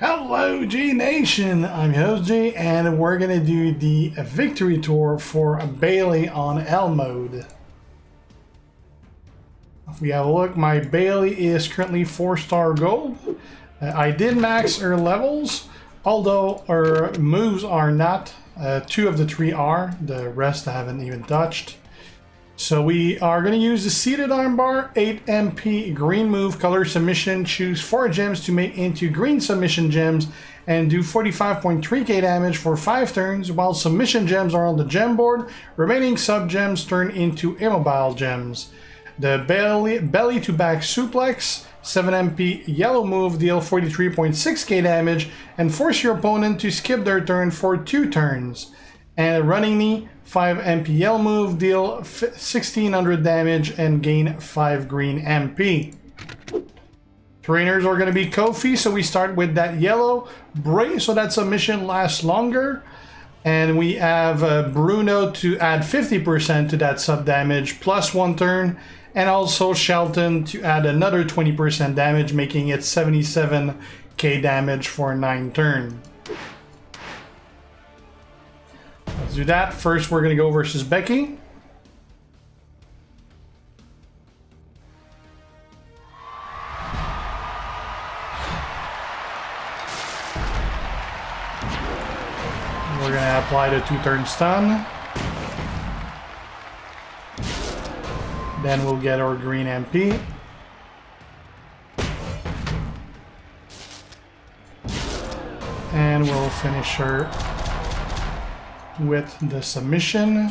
Hello, G Nation. I'm your host G, and we're gonna do the victory tour for Bayley on Hell mode. If we have a look, my Bayley is currently four star gold. Uh, I did max her levels, although her moves are not. Uh, two of the three are. The rest I haven't even touched. So we are going to use the seated armbar, 8 MP green move, color submission, choose 4 gems to make into green submission gems, and do 45.3k damage for 5 turns, while submission gems are on the gem board, remaining sub gems turn into immobile gems. The belly, belly to back suplex, 7 MP yellow move, deal 43.6k damage, and force your opponent to skip their turn for 2 turns. And running knee, 5 MPL move, deal 1600 damage and gain 5 green MP. Trainers are going to be Kofi, so we start with that yellow. Bray, so that submission lasts longer. And we have uh, Bruno to add 50% to that sub damage, plus one turn. And also Shelton to add another 20% damage, making it 77k damage for 9 turn. Do that. First, we're going to go versus Becky. We're going to apply the two-turn stun. Then we'll get our green MP. And we'll finish her with the submission.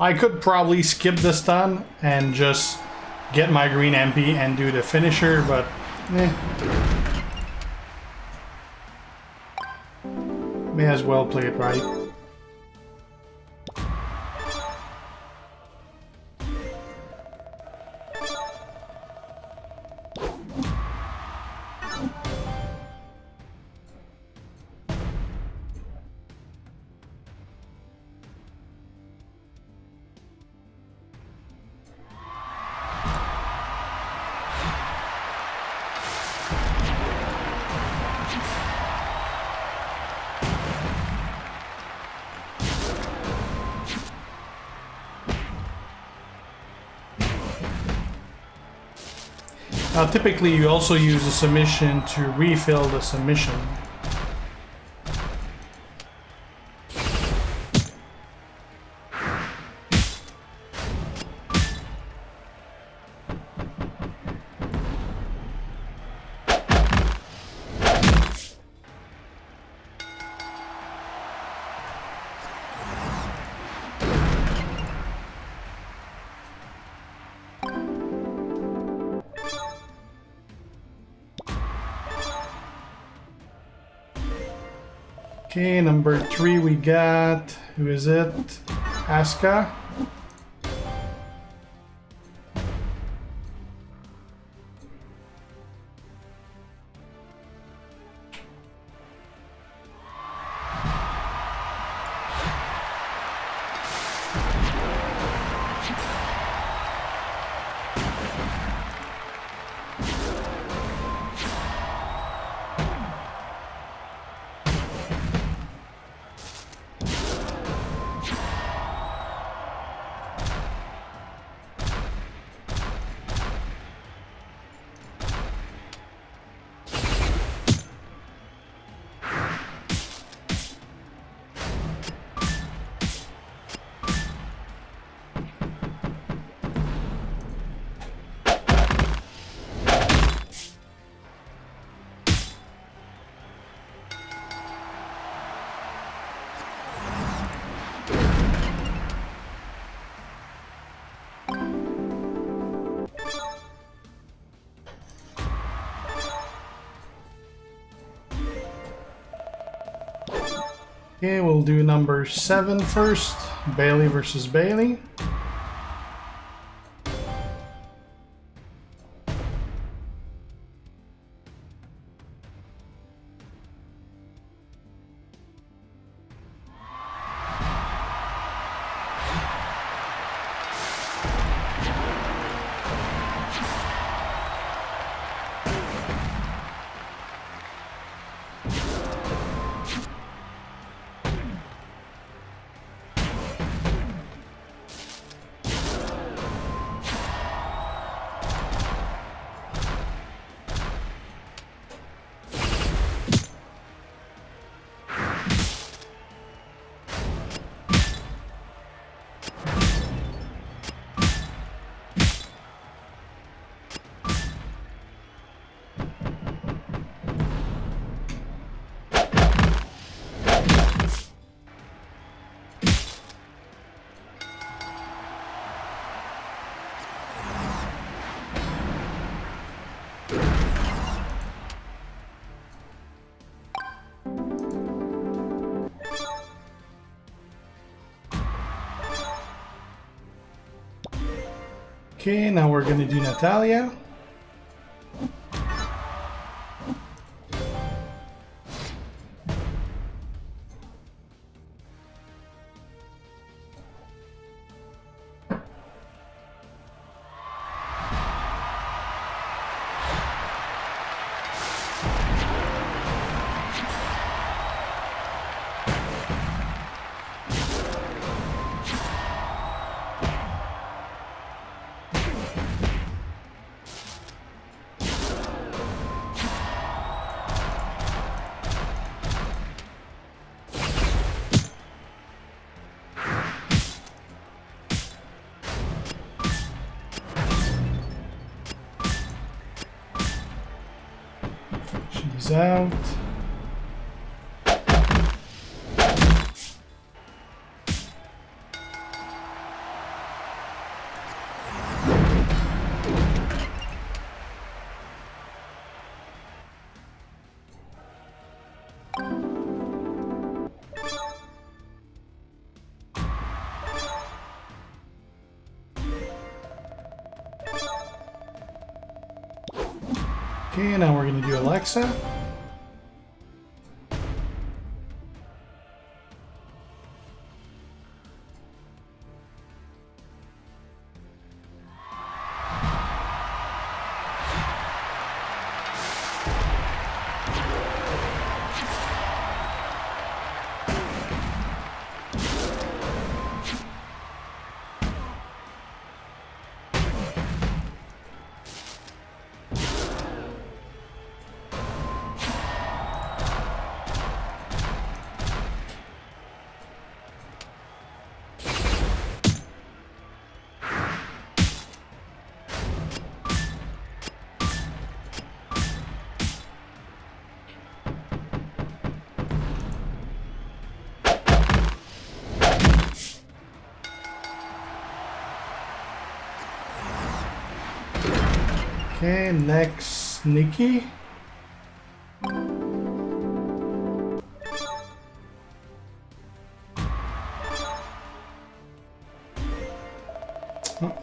I could probably skip the stun and just get my green MP and do the finisher, but eh. May as well play it right. Now typically you also use a submission to refill the submission. Okay, number three we got, who is it? Asuka. Okay, we'll do number seven first. Bayley versus Bayley. Okay, now we're gonna do Natalya. Out. Okay, now we're gonna do Alexa. Okay, next Nikki.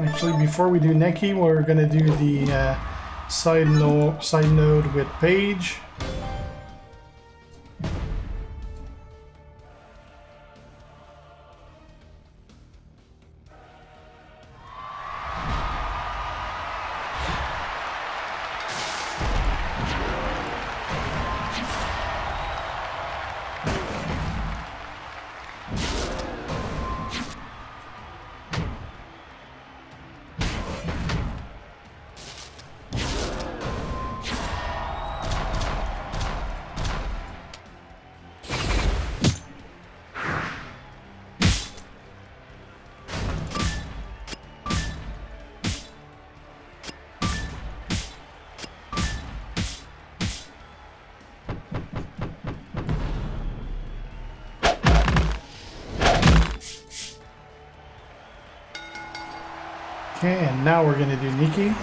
Actually, before we do Nikki, we're gonna do the uh, side note side node with Paige. Okay, and now we're gonna do Nikki.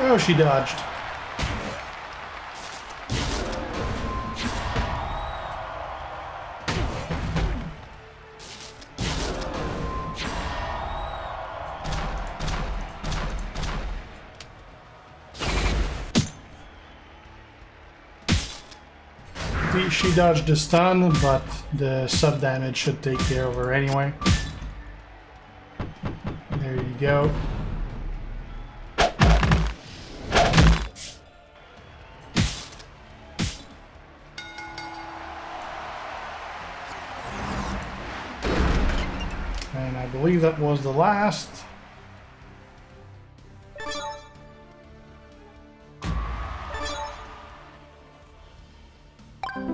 Oh, she dodged. She dodged the stun, but the sub damage should take care of her anyway. There you go. Believe that was the last.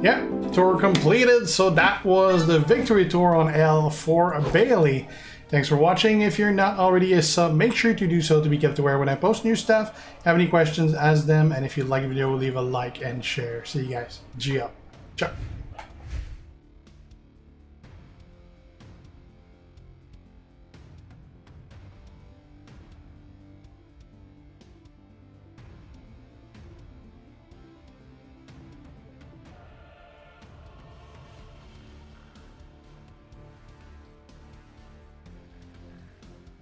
yeah, tour completed. So that was the victory tour on Hell for Bayley. Thanks for watching. If you're not already a sub, make sure to do so to be kept aware when I post new stuff. Have any questions, ask them. And if you like the video, leave a like and share. See you guys. G up. Ciao.